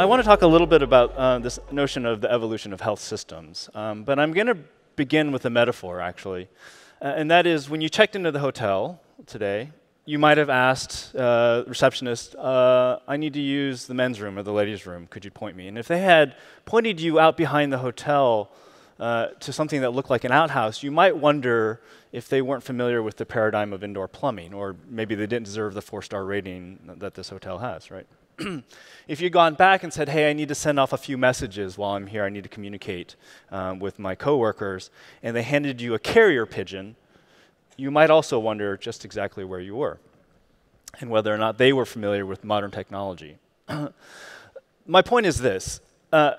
I want to talk a little bit about uh, this notion of the evolution of health systems, um, but I'm going to begin with a metaphor, actually. Uh, and that is when you checked into the hotel today, you might have asked uh, receptionist, uh, I need to use the men's room or the ladies' room. Could you point me? And if they had pointed you out behind the hotel uh, to something that looked like an outhouse, you might wonder if they weren't familiar with the paradigm of indoor plumbing, or maybe they didn't deserve the four-star rating that this hotel has, right? if you'd gone back and said, hey, I need to send off a few messages while I'm here, I need to communicate um, with my coworkers, and they handed you a carrier pigeon, you might also wonder just exactly where you were and whether or not they were familiar with modern technology. my point is this. Uh,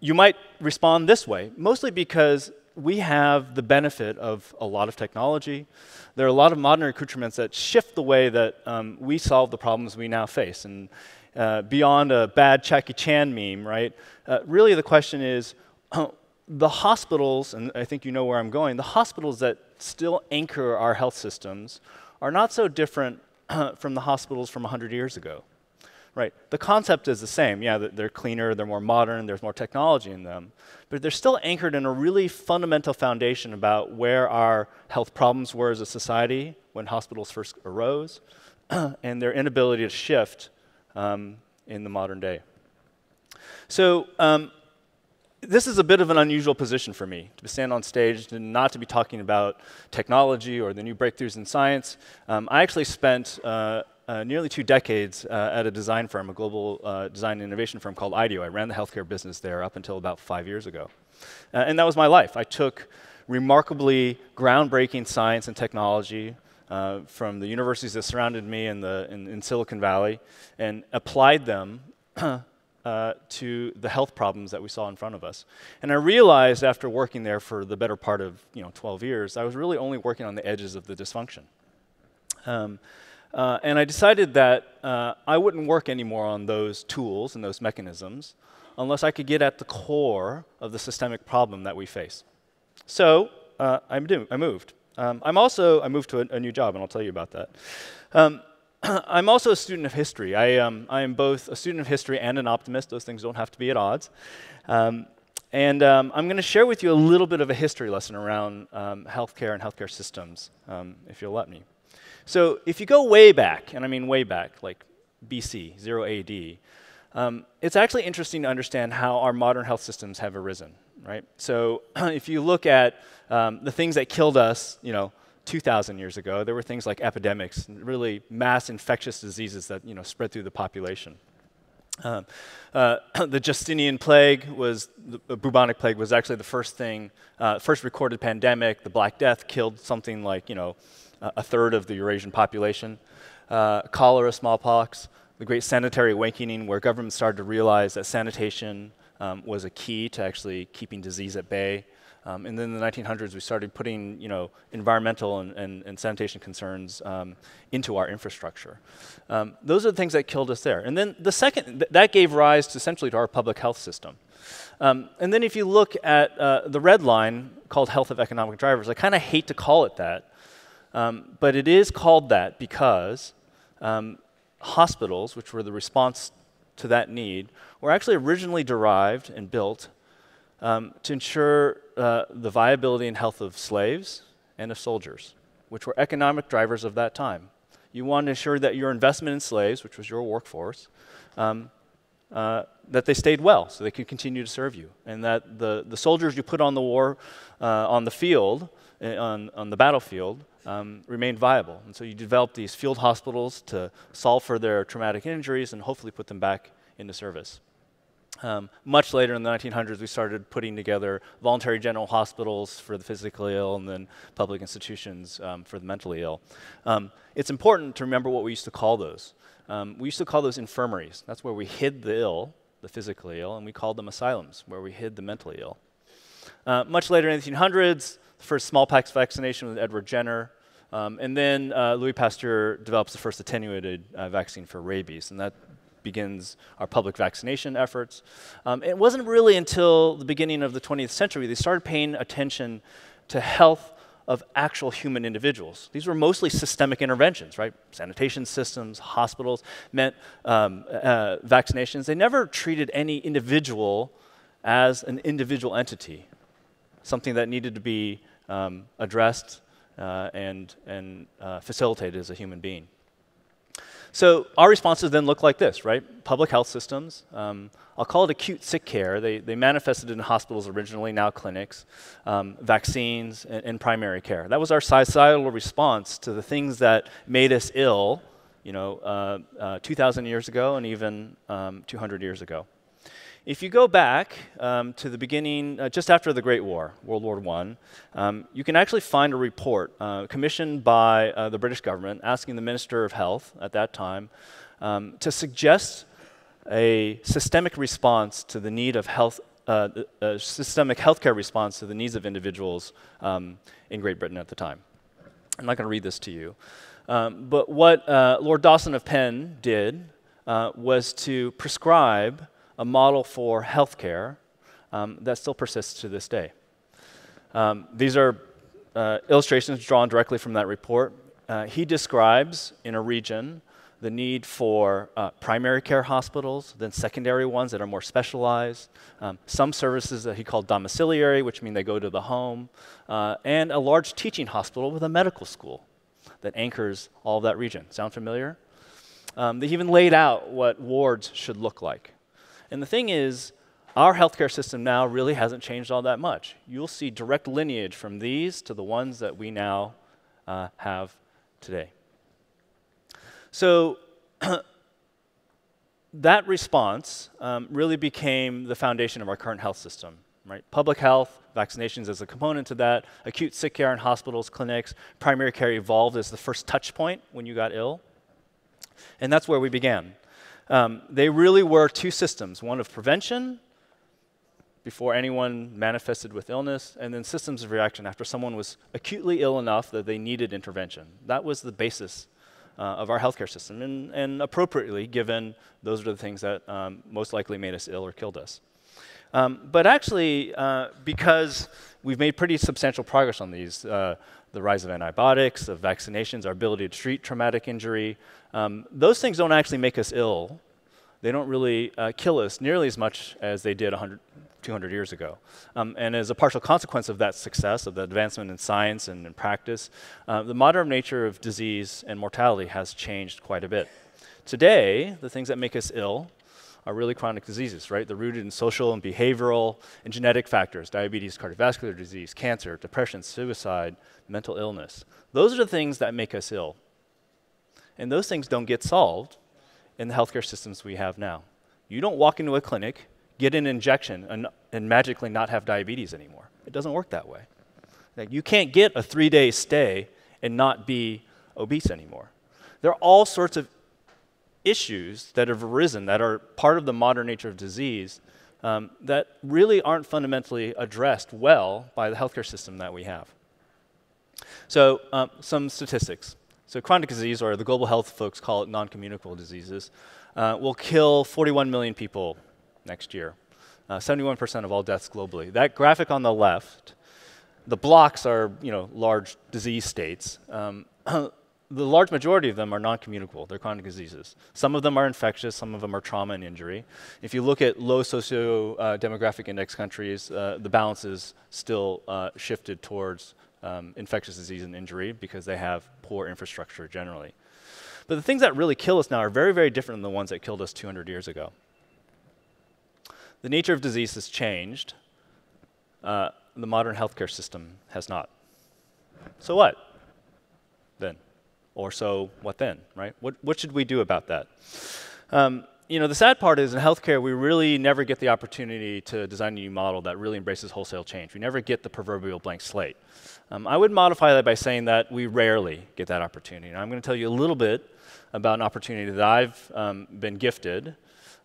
you might respond this way, mostly because we have the benefit of a lot of technology. There are a lot of modern accoutrements that shift the way that um, we solve the problems we now face. And uh, beyond a bad Jackie Chan meme, right? Uh, really, the question is the hospitals, and I think you know where I'm going, the hospitals that still anchor our health systems are not so different from the hospitals from 100 years ago. Right. The concept is the same. Yeah, they're cleaner, they're more modern, there's more technology in them. But they're still anchored in a really fundamental foundation about where our health problems were as a society when hospitals first arose and their inability to shift um, in the modern day. So, um, this is a bit of an unusual position for me to stand on stage and not to be talking about technology or the new breakthroughs in science. Um, I actually spent uh, uh, nearly two decades uh, at a design firm, a global uh, design innovation firm called IDEO. I ran the healthcare business there up until about five years ago. Uh, and that was my life. I took remarkably groundbreaking science and technology, uh, from the universities that surrounded me in, the, in, in Silicon Valley and applied them uh, to the health problems that we saw in front of us. And I realized after working there for the better part of you know, 12 years, I was really only working on the edges of the dysfunction. Um, uh, and I decided that uh, I wouldn't work anymore on those tools and those mechanisms unless I could get at the core of the systemic problem that we face. So uh, I, I moved. Um, I'm also, I moved to a, a, new job, and I'll tell you about that. Um, I'm also a student of history. I, um, I, am both a student of history and an optimist. Those things don't have to be at odds. Um, and um, I'm going to share with you a little bit of a history lesson around um, healthcare and healthcare systems, if you'll let me. So if you go way back, and I mean way back, like BC, 0 AD, it's actually interesting to understand how our modern health systems have arisen, right? So if you look at um, the things that killed us, you know, 2,000 years ago, there were things like epidemics, really mass infectious diseases that, you know, spread through the population. Um, uh, the Justinian plague was, the bubonic plague was actually the first thing, uh, first recorded pandemic. The Black Death killed something like, you know, a third of the Eurasian population. Uh, cholera, smallpox, the great sanitary awakening, where governments started to realize that sanitation um, was a key to actually keeping disease at bay. Um, and then in the 1900s, we started putting you know, environmental and, and, and sanitation concerns um, into our infrastructure. Um, those are the things that killed us there. And then the second, th that gave rise to essentially to our public health system. Um, and then if you look at uh, the red line called health of economic drivers, I kind of hate to call it that, um, but it is called that because um, hospitals, which were the response to that need, were actually originally derived and built um, to ensure uh, the viability and health of slaves and of soldiers, which were economic drivers of that time. You wanted to ensure that your investment in slaves, which was your workforce, um, uh, that they stayed well so they could continue to serve you, and that the, the soldiers you put on the war, uh, on the field, eh, on, on the battlefield, um, remained viable. And so you developed these field hospitals to solve for their traumatic injuries and hopefully put them back into service. Um, much later in the 1900s, we started putting together voluntary general hospitals for the physically ill and then public institutions um, for the mentally ill. Um, it's important to remember what we used to call those. Um, we used to call those infirmaries. That's where we hid the ill, the physically ill, and we called them asylums, where we hid the mentally ill. Uh, much later in the 1800s, the first smallpox vaccination with Edward Jenner. Um, and then uh, Louis Pasteur develops the first attenuated uh, vaccine for rabies, and that begins our public vaccination efforts. Um, it wasn't really until the beginning of the 20th century they started paying attention to health of actual human individuals. These were mostly systemic interventions, right? Sanitation systems, hospitals, meant um, uh, vaccinations. They never treated any individual as an individual entity, something that needed to be um, addressed uh, and, and uh, facilitated as a human being. So our responses then look like this, right? Public health systems. Um, I'll call it acute sick care. They, they manifested in hospitals originally, now clinics, um, vaccines, and, and, primary care. That was our societal response to the things that made us ill, you know, uh, uh 2,000 years ago and even um, 200 years ago. If you go back um, to the beginning, uh, just after the Great War, World War I, um, you can actually find a report uh, commissioned by uh, the British government asking the Minister of Health at that time um, to suggest a systemic response to the need of health, uh, a systemic healthcare response to the needs of individuals um, in Great Britain at the time. I'm not going to read this to you. Um, but what uh, Lord Dawson of Penn did uh, was to prescribe a model for healthcare um, that still persists to this day. Um, these are uh, illustrations drawn directly from that report. Uh, he describes in a region the need for uh, primary care hospitals, then secondary ones that are more specialized, um, some services that he called domiciliary, which mean they go to the home, uh, and a large teaching hospital with a medical school that anchors all of that region. Sound familiar? Um, they even laid out what wards should look like. And the thing is, our healthcare system now really hasn't changed all that much. You'll see direct lineage from these to the ones that we now uh, have today. So, that response um, really became the foundation of our current health system. Right? Public health, vaccinations as a component to that, acute sick care in hospitals, clinics, primary care evolved as the first touch point when you got ill. And that's where we began. Um, they really were two systems one of prevention before anyone manifested with illness, and then systems of reaction after someone was acutely ill enough that they needed intervention. That was the basis uh, of our healthcare system, and, and, appropriately, given those are the things that um, most likely made us ill or killed us. Um, but actually, uh, because we've made pretty substantial progress on these, uh, the rise of antibiotics, of vaccinations, our ability to treat traumatic injury, um, those things don't actually make us ill. They don't really uh, kill us nearly as much as they did 100, 200 years ago. Um, and as a partial consequence of that success, of the advancement in science and in practice, uh, the modern nature of disease and mortality has changed quite a bit. Today, the things that make us ill are really chronic diseases, right? They're rooted in social and behavioral and genetic factors diabetes, cardiovascular disease, cancer, depression, suicide, mental illness. Those are the things that make us ill. And those things don't get solved in the healthcare systems we have now. You don't walk into a clinic, get an injection, and, and magically not have diabetes anymore. It doesn't work that way. Like, you can't get a three day stay and not be obese anymore. There are all sorts of issues that have arisen that are part of the modern nature of disease um, that really aren't fundamentally addressed well by the healthcare system that we have. So, um, some statistics. So, chronic disease, or the global health folks call it non communicable diseases, uh, will kill 41 million people next year, uh, 71% of all deaths globally. That graphic on the left, the blocks are you know, large disease states. Um, the large majority of them are non-communicable. They're chronic diseases. Some of them are infectious. Some of them are trauma and injury. If you look at low socio-demographic uh, index countries, uh, the balance is still uh, shifted towards um, infectious disease and injury because they have poor infrastructure generally. But the things that really kill us now are very, very different than the ones that killed us 200 years ago. The nature of disease has changed. Uh, the modern healthcare system has not. So what? Or so what then, right? What, what should we do about that? Um, you know, the sad part is in healthcare, we really never get the opportunity to design a new model that really embraces wholesale change. We never get the proverbial blank slate. Um, I would modify that by saying that we rarely get that opportunity. And I'm going to tell you a little bit about an opportunity that I've um, been gifted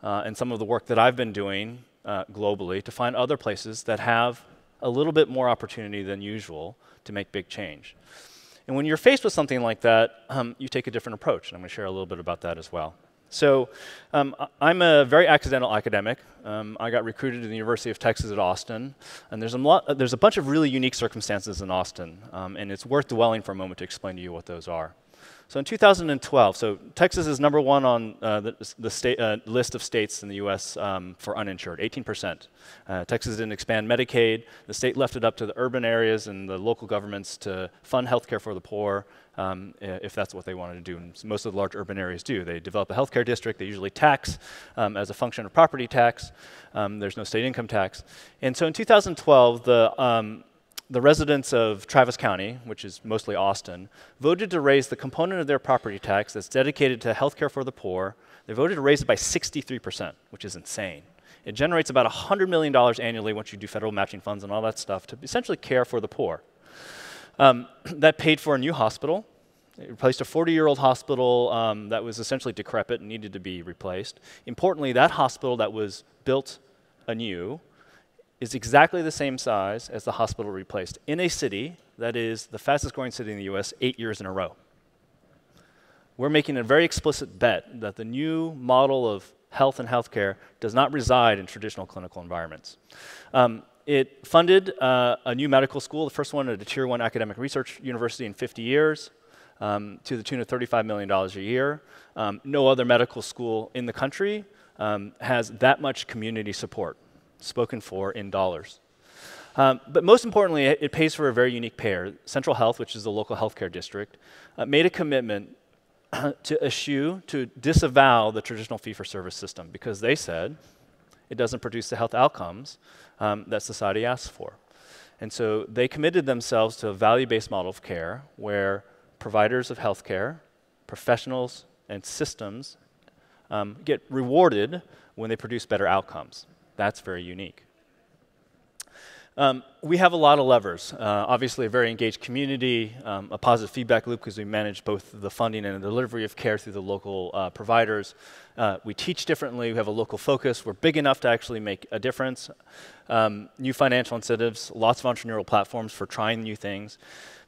uh, and some of the work that I've been doing uh, globally to find other places that have a little bit more opportunity than usual to make big change. And when you're faced with something like that, um, you take a different approach. And I'm going to share a little bit about that as well. So um, I'm a very accidental academic. Um, I got recruited to the University of Texas at Austin, and there's a, lot, there's a bunch of really unique circumstances in Austin, um, and it's worth dwelling for a moment to explain to you what those are. So in 2012, so Texas is number one on uh, the, the state, uh, list of states in the U.S. Um, for uninsured, 18%. Uh, Texas didn't expand Medicaid. The state left it up to the urban areas and the local governments to fund health care for the poor, um, if that's what they wanted to do. And most of the large urban areas do. They develop a healthcare district. They usually tax um, as a function of property tax. Um, there's no state income tax. And so in 2012, the um, the residents of Travis County, which is mostly Austin, voted to raise the component of their property tax that's dedicated to healthcare for the poor. They voted to raise it by 63%, which is insane. It generates about $100 million annually once you do federal matching funds and all that stuff to essentially care for the poor. Um, that paid for a new hospital. It replaced a 40 year old hospital um, that was essentially decrepit and needed to be replaced. Importantly, that hospital that was built anew is exactly the same size as the hospital replaced in a city that is the fastest growing city in the US eight years in a row. We're making a very explicit bet that the new model of health and healthcare does not reside in traditional clinical environments. Um, it funded uh, a new medical school, the first one at a tier one academic research university in 50 years, um, to the tune of $35 million a year. Um, no other medical school in the country um, has that much community support spoken for in dollars. Um, but most importantly, it, pays for a very unique payer. Central Health, which is the local healthcare district, uh, made a commitment to eschew, to disavow the traditional fee for service system because they said it doesn't produce the health outcomes um, that society asks for. And so they committed themselves to a value based model of care where providers of healthcare, professionals, and systems um, get rewarded when they produce better outcomes. That's very unique. Um, we have a lot of levers. Uh, obviously, a very engaged community, um, a positive feedback loop because we manage both the funding and the delivery of care through the local uh, providers. Uh, we teach differently. We have a local focus. We're big enough to actually make a difference. Um, new financial incentives, lots of entrepreneurial platforms for trying new things.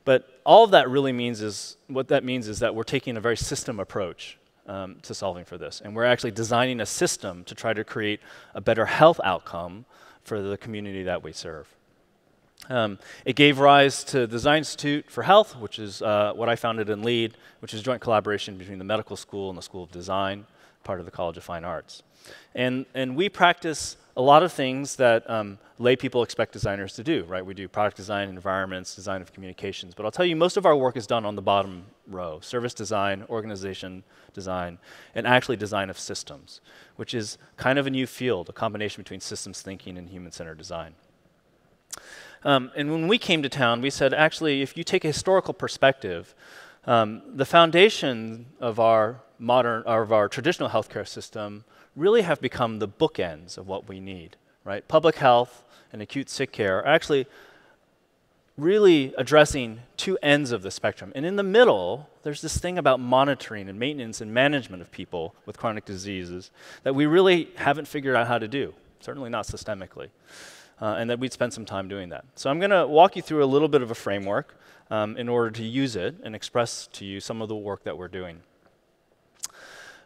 But all of that really means is what that means is that we're taking a very system approach um, to solving for this. And we're actually designing a system to try to create a better health outcome for the community that we serve. Um, it gave rise to the Design Institute for Health, which is uh, what I founded and lead, which is joint collaboration between the medical school and the School of Design, part of the College of Fine Arts. And, and we practice a lot of things that um, lay people expect designers to do, right? We do product design, environments, design of communications. But I'll tell you, most of our work is done on the bottom row service design, organization design, and actually design of systems, which is kind of a new field, a combination between systems thinking and human centered design. Um, and when we came to town, we said, actually, if you take a historical perspective, um, the foundation of our modern, of our traditional healthcare system really have become the bookends of what we need, right? Public health and acute sick care are actually really addressing two ends of the spectrum. And in the middle, there's this thing about monitoring and maintenance and management of people with chronic diseases that we really haven't figured out how to do, certainly not systemically. Uh, and that we'd spend some time doing that. So I'm going to walk you through a little bit of a framework um, in order to use it and express to you some of the work that we're doing.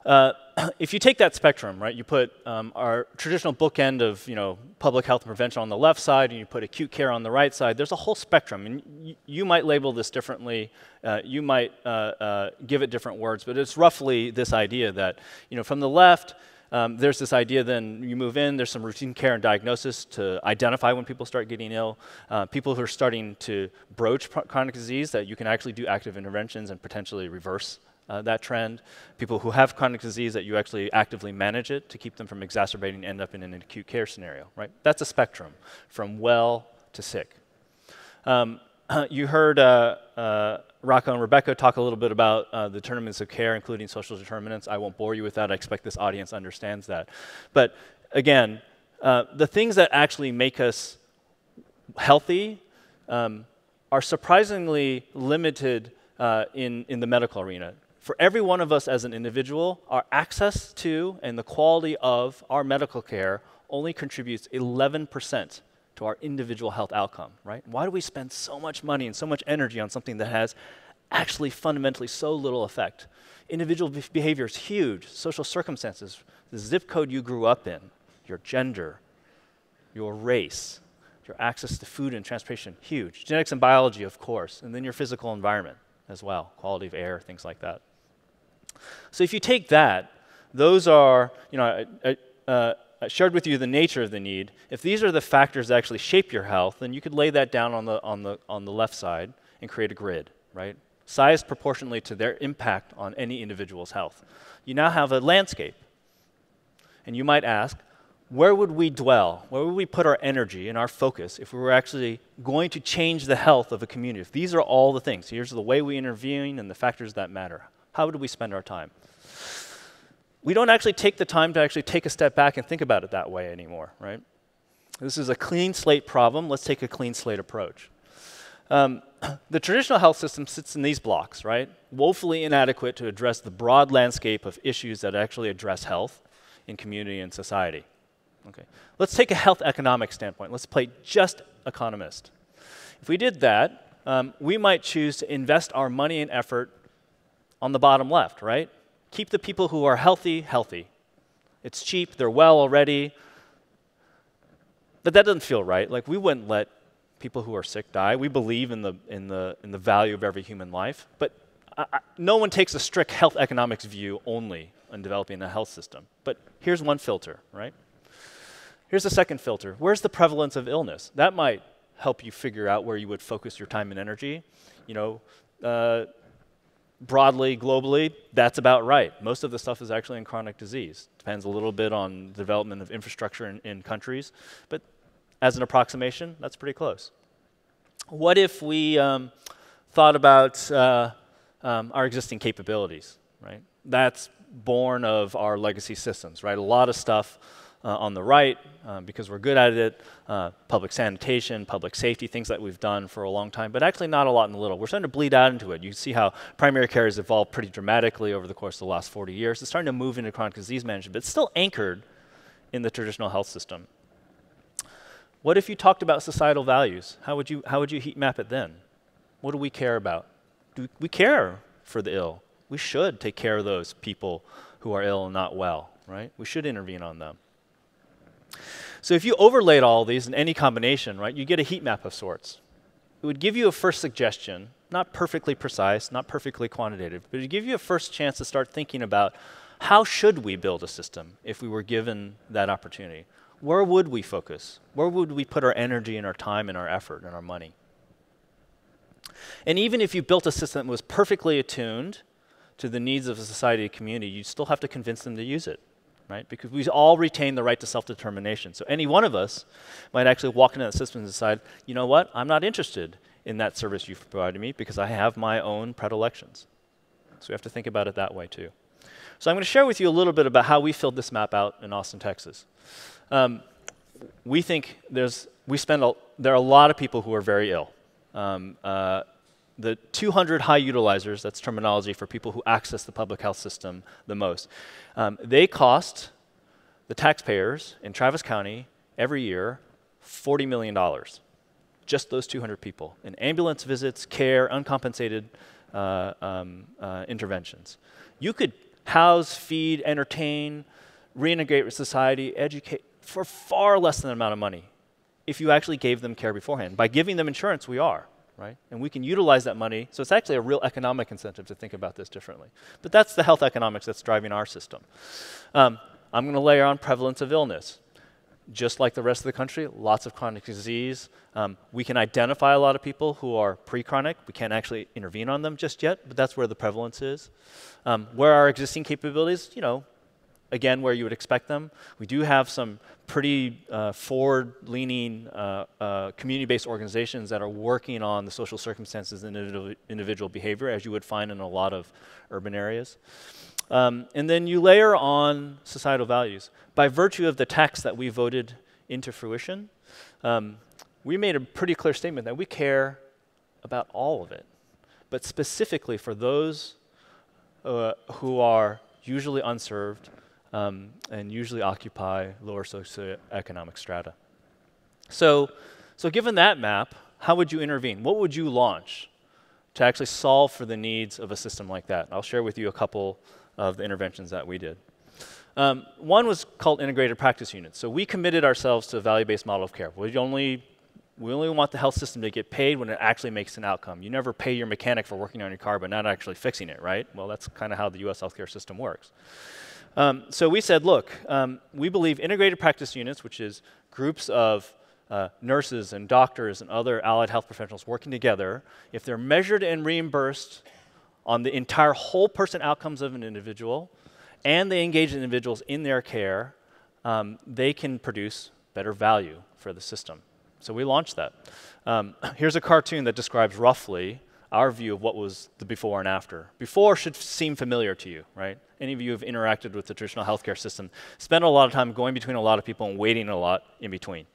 Uh, if you take that spectrum, right, you put um, our traditional bookend of you know public health and prevention on the left side, and you put acute care on the right side. There's a whole spectrum, and you might label this differently. Uh, you might uh, uh, give it different words, but it's roughly this idea that you know from the left. Um, there's this idea then you move in, there's some routine care and diagnosis to identify when people start getting ill. Uh, people who are starting to broach chronic disease, that you can actually do active interventions and potentially reverse uh, that trend. People who have chronic disease that you actually actively manage it to keep them from exacerbating and end up in an acute care scenario, right? That's a spectrum from well to sick. Um, you heard uh, uh, Rocco and Rebecca talk a little bit about uh, the determinants of care, including social determinants. I won't bore you with that. I expect this audience understands that. But again, uh, the things that actually make us healthy um, are surprisingly limited uh, in, in the medical arena for every one of us as an individual, our access to and the quality of our medical care only contributes 11% to our individual health outcome, right? Why do we spend so much money and so much energy on something that has actually fundamentally so little effect. Individual behavior is huge, social circumstances, the zip code you grew up in, your gender, your race, your access to food and transportation, huge. Genetics and biology, of course, and then your physical environment as well, quality of air, things like that. So if you take that, those are, you know, I, I, uh, I shared with you the nature of the need. If these are the factors that actually shape your health, then you could lay that down on the, on the, on the left side and create a grid, right? Sized proportionally to their impact on any individual's health. You now have a landscape. And you might ask, where would we dwell? Where would we put our energy and our focus if we were actually going to change the health of a community? If these are all the things, here's the way we intervene and the factors that matter. How would we spend our time? We don't actually take the time to actually take a step back and think about it that way anymore, right? This is a clean slate problem. Let's take a clean slate approach. Um, the traditional health system sits in these blocks, right? Woefully inadequate to address the broad landscape of issues that actually address health in community and society. Okay. Let's take a health economic standpoint. Let's play just economist. If we did that, um, we might choose to invest our money and effort on the bottom left, right? Keep the people who are healthy, healthy. It's cheap, they're well already. But that doesn't feel right. Like, we wouldn't let people who are sick die. We believe in the, in the, in the value of every human life. But I, I, no one takes a strict health economics view only in developing a health system. But here's one filter, right? Here's the second filter. Where's the prevalence of illness? That might help you figure out where you would focus your time and energy. You know, uh, broadly, globally, that's about right. Most of the stuff is actually in chronic disease. Depends a little bit on development of infrastructure in, in countries, but as an approximation, that's pretty close. What if we um, thought about uh, um, our existing capabilities, right? That's born of our legacy systems, right? A lot of stuff uh, on the right uh, because we're good at it, uh, public sanitation, public safety, things that we've done for a long time, but actually not a lot in the little. We're starting to bleed out into it. You see how primary care has evolved pretty dramatically over the course of the last 40 years. It's starting to move into chronic disease management, but it's still anchored in the traditional health system. What if you talked about societal values? How would you, how would you heat map it then? What do we care about? Do we care for the ill? We should take care of those people who are ill and not well, right? We should intervene on them. So if you overlaid all these in any combination, right, you get a heat map of sorts. It would give you a first suggestion, not perfectly precise, not perfectly quantitative, but it would give you a first chance to start thinking about how should we build a system if we were given that opportunity? Where would we focus? Where would we put our energy and our time and our effort and our money? And even if you built a system that was perfectly attuned to the needs of a society and community, you still have to convince them to use it right? Because we all retain the right to self determination. So any one of us might actually walk into that system and decide, you know what, I'm not interested in that service you've provided me because I have my own predilections. So we have to think about it that way too. So I'm going to share with you a little bit about how we filled this map out in Austin, Texas. Um, we think there's, we spend, a, there are a lot of people who are very ill. Um, uh, the 200 high utilizers, that's terminology for people who access the public health system the most, um, they cost the taxpayers in Travis County every year $40 million. Just those 200 people in ambulance visits, care, uncompensated uh, um, uh, interventions. You could house, feed, entertain, reintegrate with society, educate for far less than the amount of money if you actually gave them care beforehand. By giving them insurance, we are right? And we can utilize that money. So it's actually a real economic incentive to think about this differently. But that's the health economics that's driving our system. Um, I'm going to layer on prevalence of illness. Just like the rest of the country, lots of chronic disease. Um, we can identify a lot of people who are pre chronic. We can't actually intervene on them just yet, but that's where the prevalence is. Um, where our existing capabilities, you know, again, where you would expect them. We do have some pretty uh, forward leaning uh, uh, community based organizations that are working on the social circumstances and individual, individual behavior, as you would find in a lot of urban areas. Um, and then you layer on societal values. By virtue of the text that we voted into fruition, um, we made a pretty clear statement that we care about all of it, but specifically for those uh, who are usually unserved um, and usually occupy lower socioeconomic strata. So, so given that map, how would you intervene? What would you launch? to actually solve for the needs of a system like that. I'll share with you a couple of the interventions that we did. Um, one was called integrated practice units. So we committed ourselves to a value-based model of care. We only we only want the health system to get paid when it actually makes an outcome. You never pay your mechanic for working on your car but not actually fixing it, right? Well, that's kind of how the US healthcare system works. Um, so we said, look, um, we believe integrated practice units, which is groups of uh, nurses and doctors and other allied health professionals working together, if they're measured and reimbursed on the entire whole person outcomes of an individual, and they engage individuals in their care, um, they can produce better value for the system. So we launched that. Um, here's a cartoon that describes roughly our view of what was the before and after. Before should seem familiar to you, right? Any of you who have interacted with the traditional healthcare system spend a lot of time going between a lot of people and waiting a lot in between.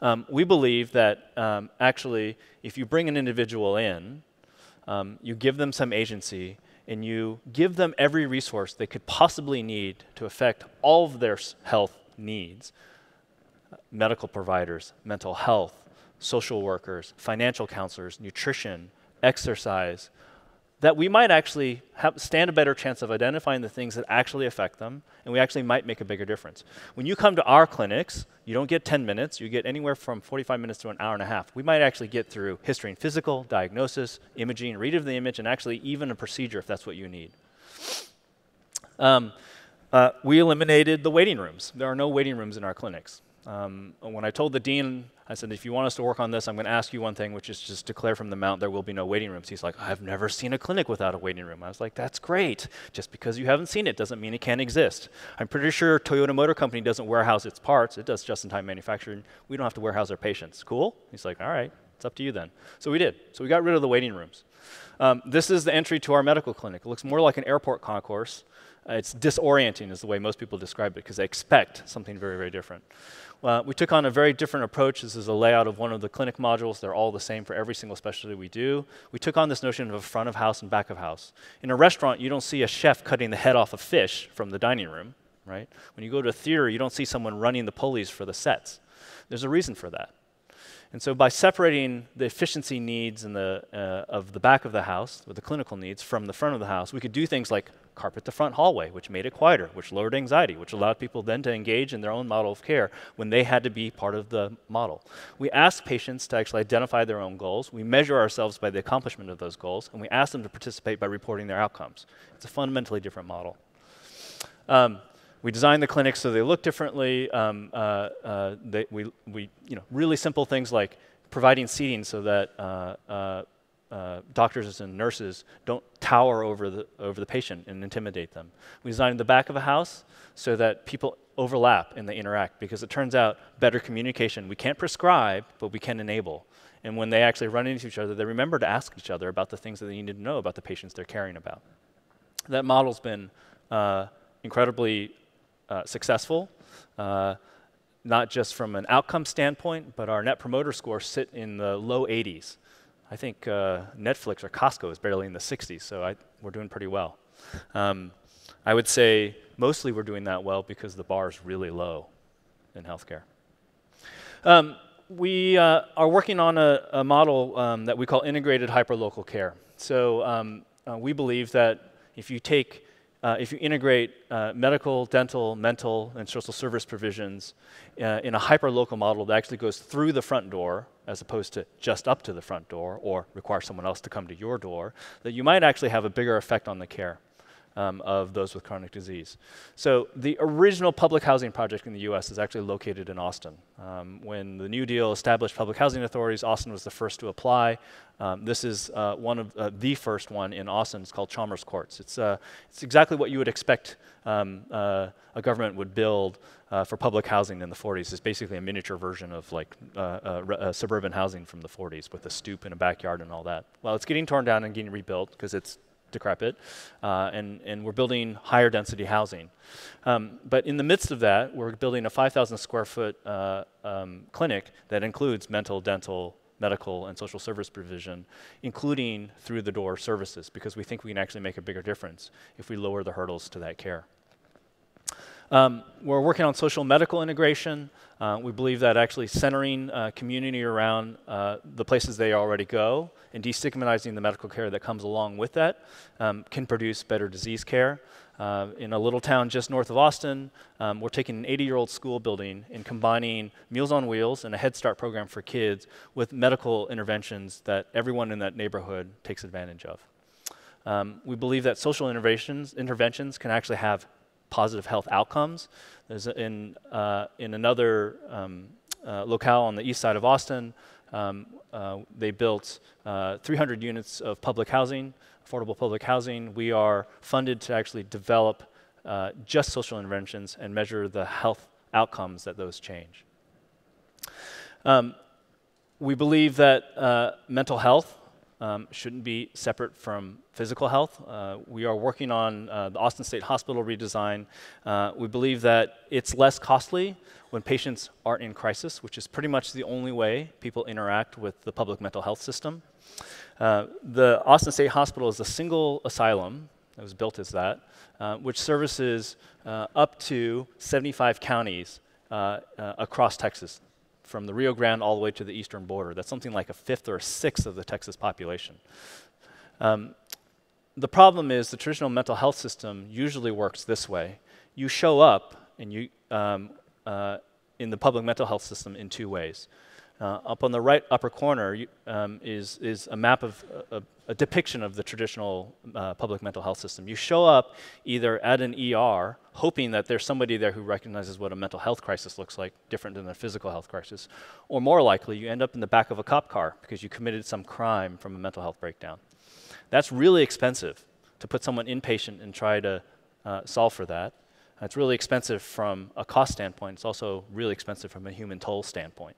Um, we believe that um, actually, if you bring an individual in, um, you give them some agency, and you give them every resource they could possibly need to affect all of their health needs medical providers, mental health, social workers, financial counselors, nutrition, exercise, that we might actually have, stand a better chance of identifying the things that actually affect them, and we actually might make a bigger difference. When you come to our clinics, you don't get 10 minutes, you get anywhere from 45 minutes to an hour and a half. We might actually get through history and physical, diagnosis, imaging, read of the image, and actually even a procedure if that's what you need. Um, uh, we eliminated the waiting rooms. There are no waiting rooms in our clinics. Um, when I told the dean, I said, if you want us to work on this, I'm going to ask you one thing, which is just declare from the mount there will be no waiting rooms. He's like, I've never seen a clinic without a waiting room. I was like, that's great. Just because you haven't seen it doesn't mean it can't exist. I'm pretty sure Toyota Motor Company doesn't warehouse its parts. It does just-in-time manufacturing. We don't have to warehouse our patients. Cool? He's like, all right, it's up to you then. So we did. So we got rid of the waiting rooms. Um, this is the entry to our medical clinic. It looks more like an airport concourse. Uh, it's disorienting is the way most people describe it because they expect something very, very different. Uh, we took on a very different approach. This is a layout of one of the clinic modules. They're all the same for every single specialty we do. We took on this notion of a front of house and back of house. In a restaurant, you don't see a chef cutting the head off a fish from the dining room, right? When you go to a theater, you don't see someone running the pulleys for the sets. There's a reason for that. And so by separating the efficiency needs the, uh, of the back of the house, or the clinical needs, from the front of the house, we could do things like carpet the front hallway, which made it quieter, which lowered anxiety, which allowed people then to engage in their own model of care when they had to be part of the model. We ask patients to actually identify their own goals. We measure ourselves by the accomplishment of those goals, and we ask them to participate by reporting their outcomes. It's a fundamentally different model. Um, we designed the clinics so they look differently. Um, uh, uh, they, we, we, you know, really simple things like providing seating so that uh, uh, doctors and nurses don't tower over the, over the patient and intimidate them. We designed the back of a house so that people overlap and they interact because it turns out better communication, we can't prescribe, but we can enable. And when they actually run into each other, they remember to ask each other about the things that they need to know about the patients they're caring about. That model's been uh, incredibly uh, successful, uh, not just from an outcome standpoint, but our net promoter scores sit in the low 80s. I think uh, Netflix or Costco is barely in the 60s, so I, we're doing pretty well. Um, I would say mostly we're doing that well because the bar is really low in healthcare. Um, we uh, are working on a, a model um, that we call integrated hyperlocal care. So um, uh, we believe that if you take uh, if you integrate uh, medical, dental, mental, and social service provisions uh, in a hyper-local model that actually goes through the front door as opposed to just up to the front door or require someone else to come to your door, that you might actually have a bigger effect on the care um, of those with chronic disease. So the original public housing project in the US is actually located in Austin. Um, when the New Deal established public housing authorities, Austin was the first to apply. Um, this is uh, one of uh, the first one in Austin. It's called Chalmers Courts. It's, uh, it's exactly what you would expect um, uh, a government would build uh, for public housing in the 40s. It's basically a miniature version of like uh, suburban housing from the 40s with a stoop and a backyard and all that. Well, it's getting torn down and getting rebuilt because it's decrepit, uh, and, and we're building higher density housing. Um, but in the midst of that, we're building a 5,000 square foot uh, um, clinic that includes mental, dental, medical, and social service provision, including through the door services, because we think we can actually make a bigger difference if we lower the hurdles to that care. Um, we're working on social medical integration. Uh, we believe that actually centering uh, community around uh, the places they already go and destigmatizing the medical care that comes along with that um, can produce better disease care. Uh, in a little town just north of Austin, um, we're taking an 80 year old school building and combining Meals on Wheels and a Head Start program for kids with medical interventions that everyone in that neighborhood takes advantage of. Um, we believe that social interventions, interventions can actually have positive health outcomes. There's in, uh, in another um, uh, locale on the east side of Austin, um, uh, they built uh, 300 units of public housing affordable public housing, we are funded to actually develop uh, just social interventions and measure the health outcomes that those change. Um, we believe that mental health um, shouldn't be separate from physical health. Uh, we are working on uh, the Austin State Hospital redesign. Uh, we believe that it's less costly when patients are in crisis, which is pretty much the only way people interact with the public mental health system. Uh, the Austin State Hospital is a single asylum that was built as that, uh, which services uh, up to 75 counties across Texas, from the Rio Grande all the way to the eastern border. That's something like a fifth or a sixth of the Texas population. Um, the problem is the traditional mental health system usually works this way. You show up and you, um, in the public mental health system in two ways. Uh, up on the right upper corner um, is, is a map of a, a depiction of the traditional uh, public mental health system. You show up either at an ER, hoping that there's somebody there who recognizes what a mental health crisis looks like, different than a physical health crisis, or more likely, you end up in the back of a cop car because you committed some crime from a mental health breakdown. That's really expensive to put someone inpatient and try to uh, solve for that. It's really expensive from a cost standpoint. It's also really expensive from a human toll standpoint.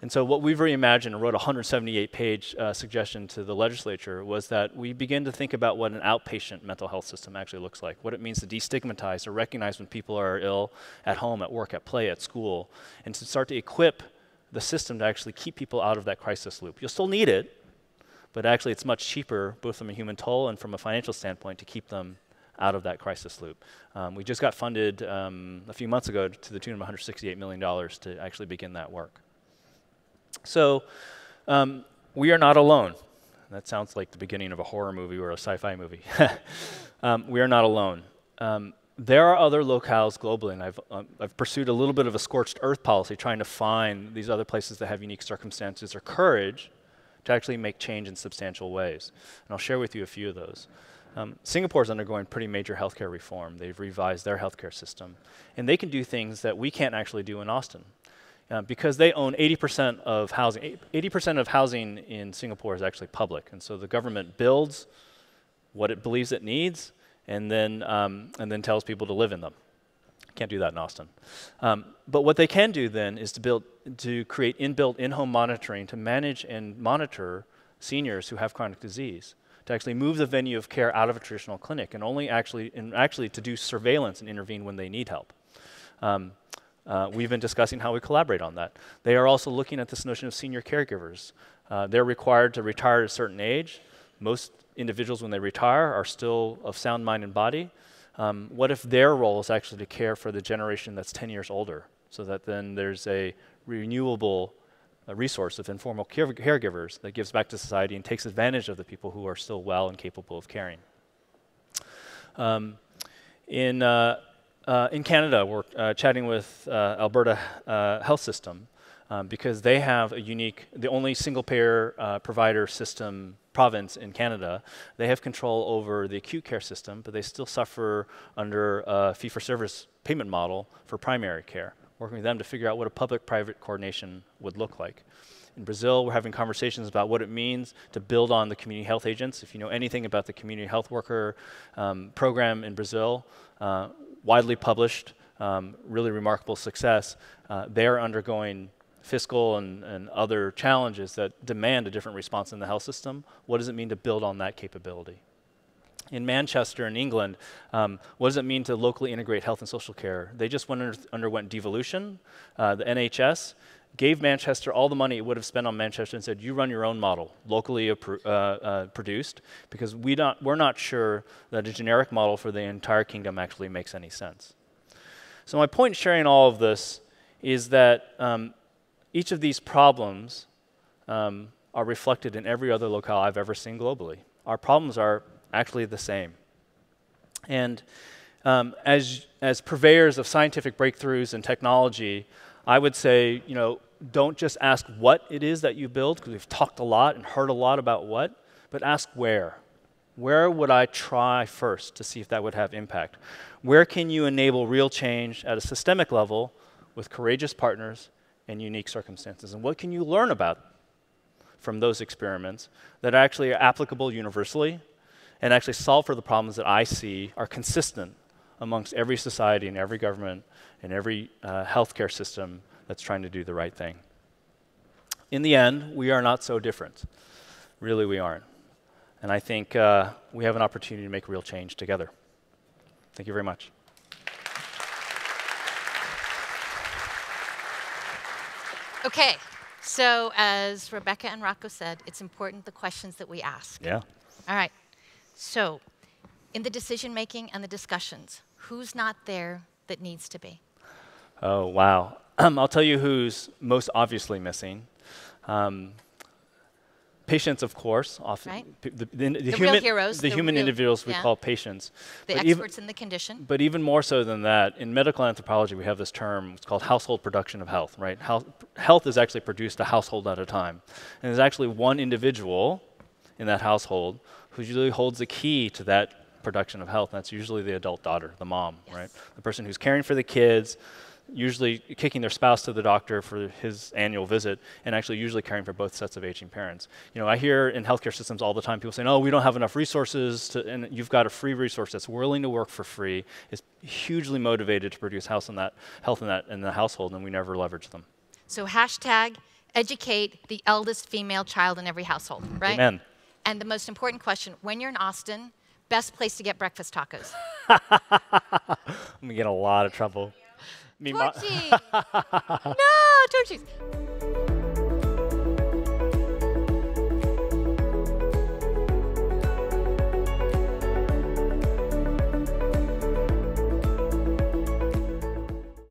And so what we've reimagined and wrote a 178-page uh, suggestion to the legislature was that we begin to think about what an outpatient mental health system actually looks like, what it means to destigmatize, to recognize when people are ill at home, at work, at play, at school, and to start to equip the system to actually keep people out of that crisis loop. You'll still need it, but actually it's much cheaper, both from a human toll and from a financial standpoint, to keep them out of that crisis loop. Um, we just got funded um, a few months ago to the tune of $168 million to actually begin that work. So um, we are not alone. That sounds like the beginning of a horror movie or a sci fi movie. um, we are not alone. Um, there are other locales globally, and I've, um, I've pursued a little bit of a scorched earth policy, trying to find these other places that have unique circumstances or courage to actually make change in substantial ways. And I'll share with you a few of those. Um, Singapore is undergoing pretty major healthcare reform. They've revised their healthcare system. And they can do things that we can't actually do in Austin. Uh, because they own 80% of housing. 80% of housing in Singapore is actually public, and so the government builds what it believes it needs, and then um, and then tells people to live in them. Can't do that in Austin. Um, but what they can do then is to build to create inbuilt in-home monitoring to manage and monitor seniors who have chronic disease to actually move the venue of care out of a traditional clinic and only actually and actually to do surveillance and intervene when they need help. Um, uh, we've been discussing how we collaborate on that. They are also looking at this notion of senior caregivers. Uh, they're required to retire at a certain age. Most individuals, when they retire, are still of sound mind and body. Um, what if their role is actually to care for the generation that's 10 years older, so that then there's a renewable uh, resource of informal care- caregivers that gives back to society and takes advantage of the people who are still well and capable of caring? Um, in uh, uh, in Canada, we're uh, chatting with uh, Alberta uh, Health System um, because they have a unique, the only single payer uh, provider system province in Canada. They have control over the acute care system, but they still suffer under a fee for service payment model for primary care, working with them to figure out what a public private coordination would look like. In Brazil, we're having conversations about what it means to build on the community health agents. If you know anything about the community health worker um, program in Brazil, uh, widely published, um, really remarkable success, uh, they are undergoing fiscal and, and other challenges that demand a different response in the health system. What does it mean to build on that capability? In Manchester, in England, um, what does it mean to locally integrate health and social care? They just went under, underwent devolution. Uh, the NHS gave Manchester all the money it would have spent on Manchester and said, "You run your own model, locally uh, uh, produced, because we not, we're not sure that a generic model for the entire kingdom actually makes any sense." So, my point in sharing all of this is that um, each of these problems um, are reflected in every other locale I've ever seen globally. Our problems are actually the same. And um, as, as purveyors of scientific breakthroughs and technology, I would say, you know, don't just ask what it is that you build, because we've talked a lot and heard a lot about what, but ask where. Where would I try first to see if that would have impact? Where can you enable real change at a systemic level with courageous partners and unique circumstances? And what can you learn about from those experiments that actually are applicable universally and actually solve for the problems that I see are consistent amongst every society and every government and every uh, healthcare system that's trying to do the right thing. In the end, we are not so different. Really, we aren't. And I think uh, we have an opportunity to make real change together. Thank you very much. Okay, so as Rebecca and Rocco said, it's important the questions that we ask. Yeah. All right. So, in the decision making and the discussions, who's not there that needs to be? Oh, wow. I'll tell you who's most obviously missing. Um, patients, of course, often Right. the, the, the real human, heroes, the the human real- individuals we yeah. call patients. The But experts even, in the condition. but even more so than that, in medical anthropology, we have this term. It's called household production of health. Right? Health, health is actually produced a household at a time, and there's actually one individual in that household who usually holds the key to that production of health. And that's usually the adult daughter, the mom, right? The person who's caring for the kids, usually kicking their spouse to the doctor for his annual visit, and actually usually caring for both sets of aging parents. You know, I hear in healthcare systems all the time people saying, "Oh, we don't have enough resources," to, and you've got a free resource that's willing to work for free, is hugely motivated to produce health in that health in that in the household, and we never leverage them. So, hashtag educate the eldest female child in every household, right? Amen. And the most important question when you're in Austin, best place to get breakfast tacos? I'm gonna get a lot of trouble. Me, Torchy! no, Torchy's.